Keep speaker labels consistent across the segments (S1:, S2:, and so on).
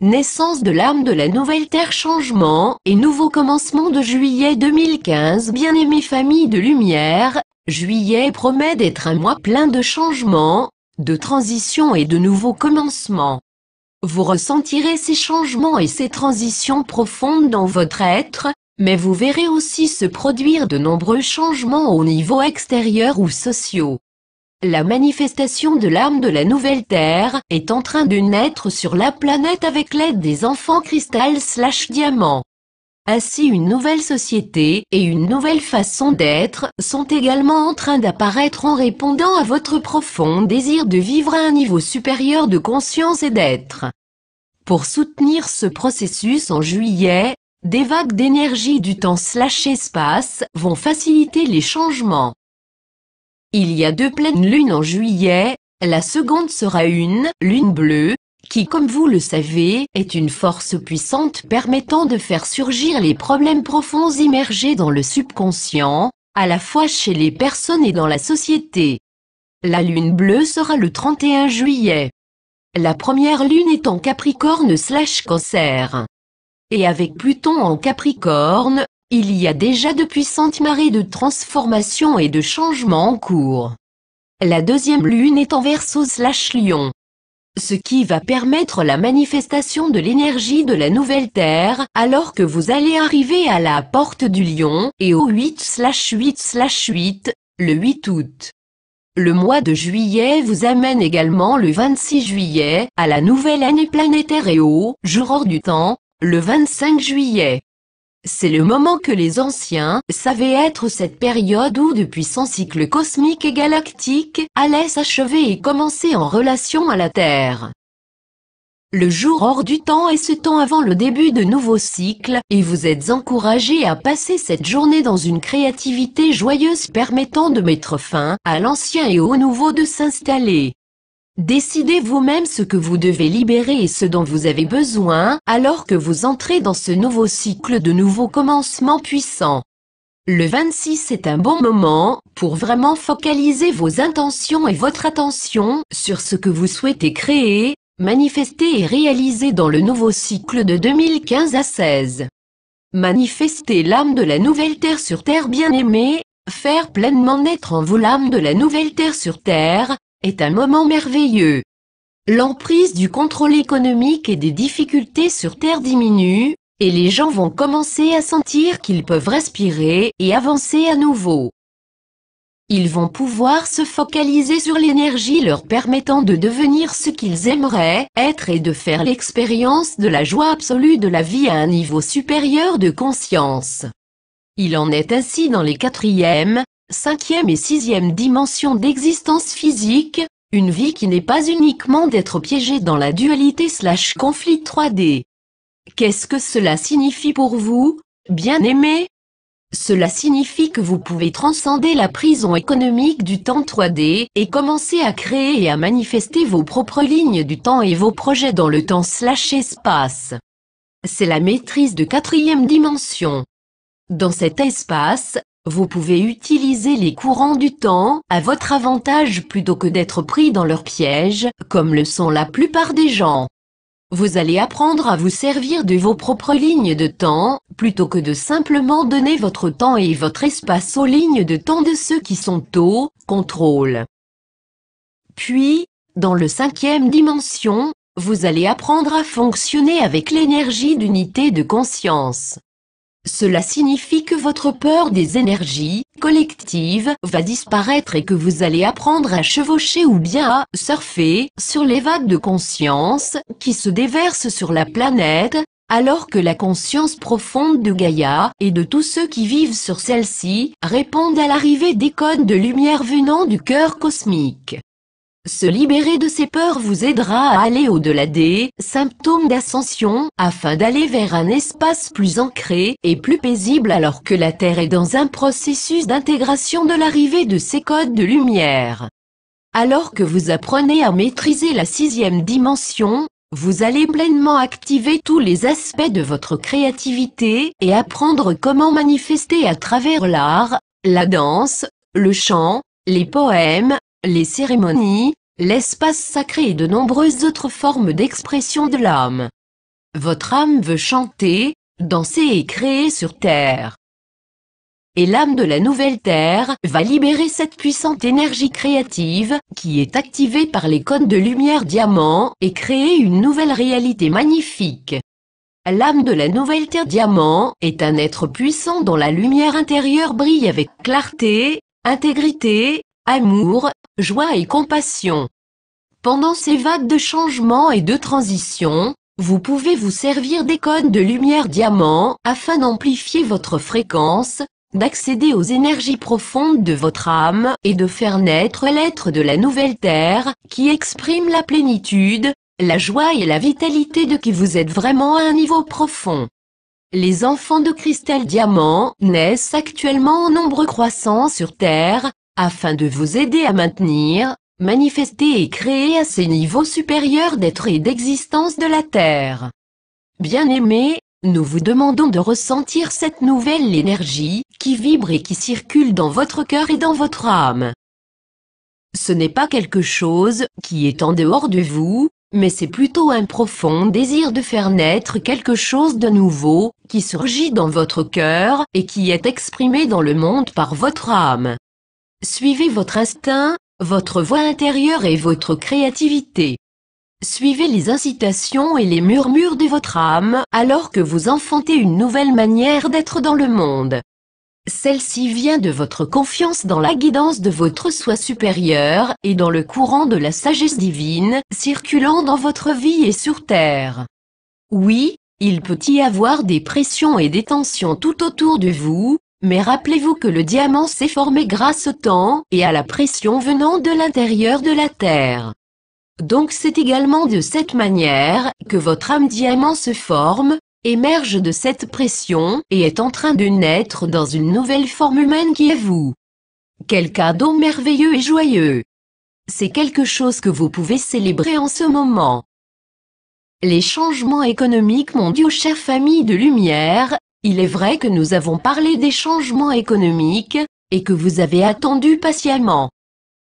S1: naissance de l'âme de la nouvelle terre changement et nouveau commencement de juillet 2015 bien-aimée famille de lumière, juillet promet d'être un mois plein de changements, de transitions et de nouveaux commencements. Vous ressentirez ces changements et ces transitions profondes dans votre être, mais vous verrez aussi se produire de nombreux changements au niveau extérieur ou sociaux. La manifestation de l'âme de la nouvelle Terre est en train de naître sur la planète avec l'aide des enfants cristal slash diamants. Ainsi une nouvelle société et une nouvelle façon d'être sont également en train d'apparaître en répondant à votre profond désir de vivre à un niveau supérieur de conscience et d'être. Pour soutenir ce processus en juillet, des vagues d'énergie du temps slash espace vont faciliter les changements. Il y a deux pleines lunes en juillet, la seconde sera une lune bleue, qui comme vous le savez, est une force puissante permettant de faire surgir les problèmes profonds immergés dans le subconscient, à la fois chez les personnes et dans la société. La lune bleue sera le 31 juillet. La première lune est en Capricorne slash Cancer. Et avec Pluton en Capricorne, il y a déjà de puissantes marées de transformation et de changement en cours. La deuxième lune est en Verseau slash Lion. Ce qui va permettre la manifestation de l'énergie de la nouvelle Terre, alors que vous allez arriver à la porte du Lion, et au 8 slash 8 slash 8, le 8 août. Le mois de juillet vous amène également le 26 juillet, à la nouvelle année planétaire et au jour hors du temps, le 25 juillet. C'est le moment que les anciens savaient être cette période où de puissants cycles cosmiques et galactiques allaient s'achever et commencer en relation à la Terre. Le jour hors du temps est ce temps avant le début de nouveaux cycles, et vous êtes encouragés à passer cette journée dans une créativité joyeuse permettant de mettre fin à l'ancien et au nouveau de s'installer. Décidez vous-même ce que vous devez libérer et ce dont vous avez besoin, alors que vous entrez dans ce nouveau cycle de nouveaux commencements puissants. Le 26 est un bon moment pour vraiment focaliser vos intentions et votre attention sur ce que vous souhaitez créer, manifester et réaliser dans le nouveau cycle de 2015 à 16. Manifester l'âme de la nouvelle Terre sur Terre bien-aimée, faire pleinement naître en vous l'âme de la nouvelle Terre sur Terre, est un moment merveilleux. L'emprise du contrôle économique et des difficultés sur Terre diminue, et les gens vont commencer à sentir qu'ils peuvent respirer et avancer à nouveau. Ils vont pouvoir se focaliser sur l'énergie leur permettant de devenir ce qu'ils aimeraient être et de faire l'expérience de la joie absolue de la vie à un niveau supérieur de conscience. Il en est ainsi dans les quatrièmes, cinquième et sixième dimension d'existence physique, une vie qui n'est pas uniquement d'être piégé dans la dualité slash conflit 3D. Qu'est-ce que cela signifie pour vous, bien-aimé? Cela signifie que vous pouvez transcender la prison économique du temps 3D et commencer à créer et à manifester vos propres lignes du temps et vos projets dans le temps slash espace. C'est la maîtrise de quatrième dimension. Dans cet espace, vous pouvez utiliser les courants du temps à votre avantage plutôt que d'être pris dans leur piège, comme le sont la plupart des gens. Vous allez apprendre à vous servir de vos propres lignes de temps, plutôt que de simplement donner votre temps et votre espace aux lignes de temps de ceux qui sont au contrôle. Puis, dans le cinquième dimension, vous allez apprendre à fonctionner avec l'énergie d'unité de conscience. Cela signifie que votre peur des énergies collectives va disparaître et que vous allez apprendre à chevaucher ou bien à surfer sur les vagues de conscience qui se déversent sur la planète, alors que la conscience profonde de Gaïa et de tous ceux qui vivent sur celle-ci répondent à l'arrivée des codes de lumière venant du cœur cosmique. Se libérer de ces peurs vous aidera à aller au-delà des symptômes d'ascension, afin d'aller vers un espace plus ancré et plus paisible alors que la Terre est dans un processus d'intégration de l'arrivée de ces codes de lumière. Alors que vous apprenez à maîtriser la sixième dimension, vous allez pleinement activer tous les aspects de votre créativité et apprendre comment manifester à travers l'art, la danse, le chant, les poèmes, les cérémonies, l'espace sacré et de nombreuses autres formes d'expression de l'âme. Votre âme veut chanter, danser et créer sur Terre. Et l'âme de la nouvelle Terre va libérer cette puissante énergie créative qui est activée par les cônes de lumière diamant et créer une nouvelle réalité magnifique. L'âme de la nouvelle Terre diamant est un être puissant dont la lumière intérieure brille avec clarté, intégrité, amour, joie et compassion. Pendant ces vagues de changement et de transition, vous pouvez vous servir des cônes de lumière diamant afin d'amplifier votre fréquence, d'accéder aux énergies profondes de votre âme et de faire naître l'être de la nouvelle Terre qui exprime la plénitude, la joie et la vitalité de qui vous êtes vraiment à un niveau profond. Les enfants de cristal diamant naissent actuellement en nombre croissant sur Terre, afin de vous aider à maintenir, manifester et créer à ces niveaux supérieurs d'être et d'existence de la Terre. Bien-aimés, nous vous demandons de ressentir cette nouvelle énergie qui vibre et qui circule dans votre cœur et dans votre âme. Ce n'est pas quelque chose qui est en dehors de vous, mais c'est plutôt un profond désir de faire naître quelque chose de nouveau, qui surgit dans votre cœur et qui est exprimé dans le monde par votre âme. Suivez votre instinct, votre voix intérieure et votre créativité. Suivez les incitations et les murmures de votre âme alors que vous enfantez une nouvelle manière d'être dans le monde. Celle-ci vient de votre confiance dans la guidance de votre soi supérieur et dans le courant de la sagesse divine circulant dans votre vie et sur Terre. Oui, il peut y avoir des pressions et des tensions tout autour de vous, mais rappelez-vous que le diamant s'est formé grâce au temps et à la pression venant de l'intérieur de la Terre. Donc c'est également de cette manière que votre âme diamant se forme, émerge de cette pression et est en train de naître dans une nouvelle forme humaine qui est vous. Quel cadeau merveilleux et joyeux. C'est quelque chose que vous pouvez célébrer en ce moment. Les changements économiques mondiaux chère famille de lumière, il est vrai que nous avons parlé des changements économiques, et que vous avez attendu patiemment.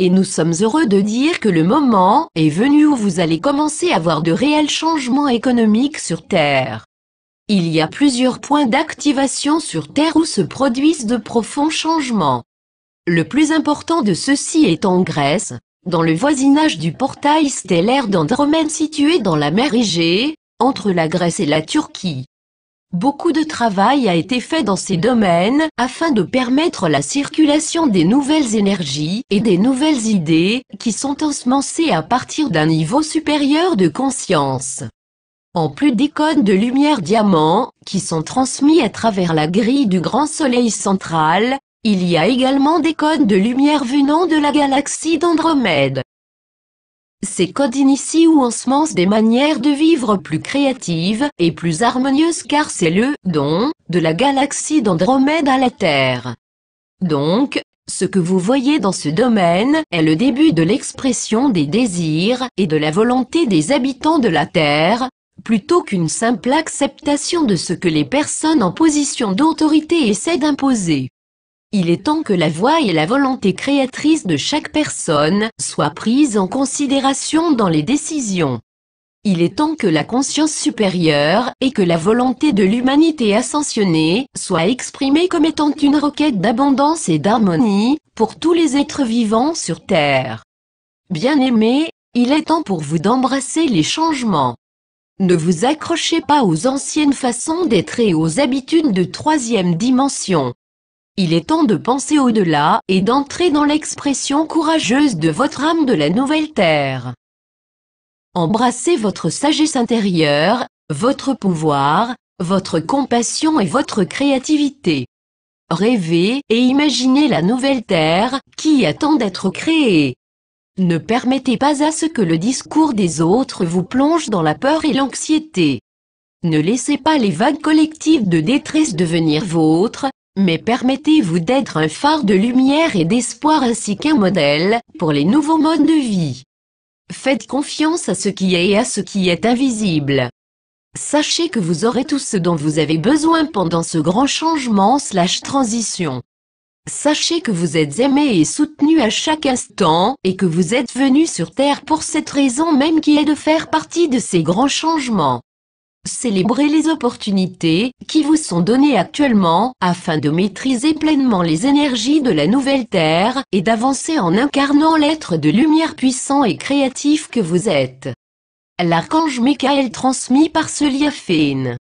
S1: Et nous sommes heureux de dire que le moment est venu où vous allez commencer à voir de réels changements économiques sur Terre. Il y a plusieurs points d'activation sur Terre où se produisent de profonds changements. Le plus important de ceux-ci est en Grèce, dans le voisinage du portail stellaire d'Andromède situé dans la mer Égée, entre la Grèce et la Turquie. Beaucoup de travail a été fait dans ces domaines afin de permettre la circulation des nouvelles énergies et des nouvelles idées qui sont ensemencées à partir d'un niveau supérieur de conscience. En plus des codes de lumière diamant qui sont transmis à travers la grille du grand soleil central, il y a également des codes de lumière venant de la galaxie d'Andromède. Ces codes initient ou ensemencent des manières de vivre plus créatives et plus harmonieuses car c'est le don de la galaxie d'Andromède à la Terre. Donc, ce que vous voyez dans ce domaine est le début de l'expression des désirs et de la volonté des habitants de la Terre, plutôt qu'une simple acceptation de ce que les personnes en position d'autorité essaient d'imposer. Il est temps que la voix et la volonté créatrice de chaque personne soient prises en considération dans les décisions. Il est temps que la conscience supérieure et que la volonté de l'humanité ascensionnée soient exprimées comme étant une requête d'abondance et d'harmonie pour tous les êtres vivants sur Terre. Bien-aimés, il est temps pour vous d'embrasser les changements. Ne vous accrochez pas aux anciennes façons d'être et aux habitudes de troisième dimension. Il est temps de penser au-delà et d'entrer dans l'expression courageuse de votre âme de la nouvelle terre. Embrassez votre sagesse intérieure, votre pouvoir, votre compassion et votre créativité. Rêvez et imaginez la nouvelle terre qui attend d'être créée. Ne permettez pas à ce que le discours des autres vous plonge dans la peur et l'anxiété. Ne laissez pas les vagues collectives de détresse devenir vôtres, mais permettez-vous d'être un phare de lumière et d'espoir ainsi qu'un modèle pour les nouveaux modes de vie. Faites confiance à ce qui est et à ce qui est invisible. Sachez que vous aurez tout ce dont vous avez besoin pendant ce grand changement slash transition. Sachez que vous êtes aimé et soutenu à chaque instant et que vous êtes venu sur Terre pour cette raison même qui est de faire partie de ces grands changements. Célébrez les opportunités qui vous sont données actuellement afin de maîtriser pleinement les énergies de la nouvelle Terre et d'avancer en incarnant l'être de lumière puissant et créatif que vous êtes. L'archange Michael transmis par ce liaféine.